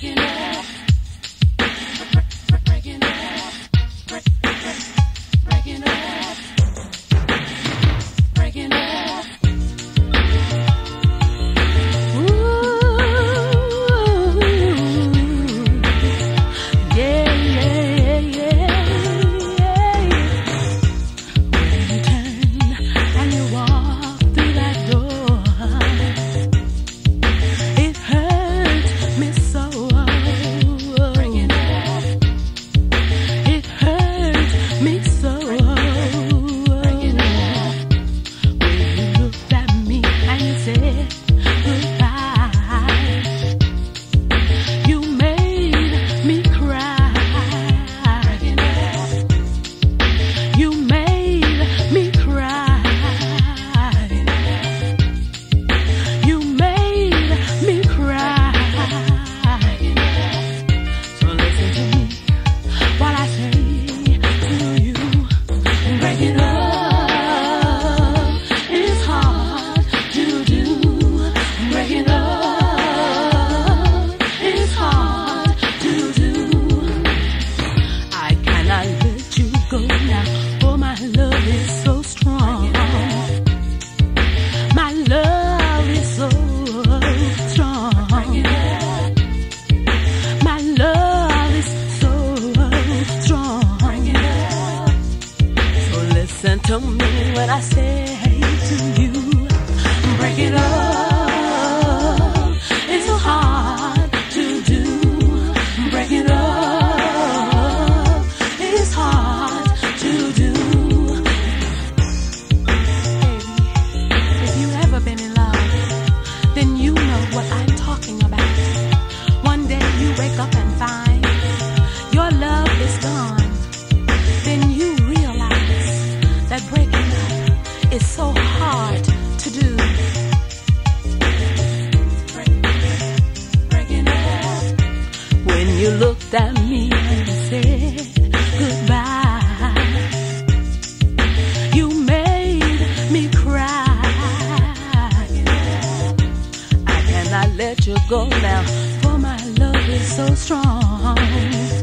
You. it. don't mean what I say to you. Break it up. that mean say goodbye. You made me cry. I cannot let you go now, for my love is so strong.